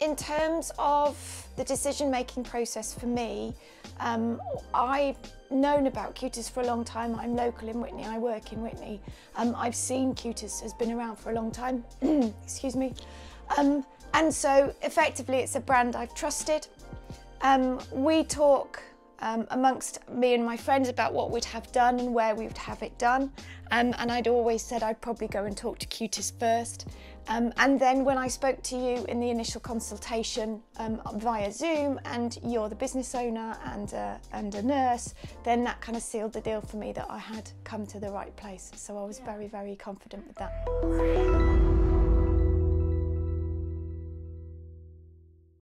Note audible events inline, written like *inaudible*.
in terms of the decision-making process for me, um, I've known about Qutis for a long time. I'm local in Witney, I work in Witney. Um, I've seen Qutis has been around for a long time, *clears throat* excuse me. Um, and so effectively it's a brand I've trusted. Um, we talk um, amongst me and my friends about what we'd have done and where we would have it done. Um, and I'd always said I'd probably go and talk to Qutis first. Um, and then when I spoke to you in the initial consultation um, via Zoom and you're the business owner and, uh, and a nurse, then that kind of sealed the deal for me that I had come to the right place. So I was very, very confident with that.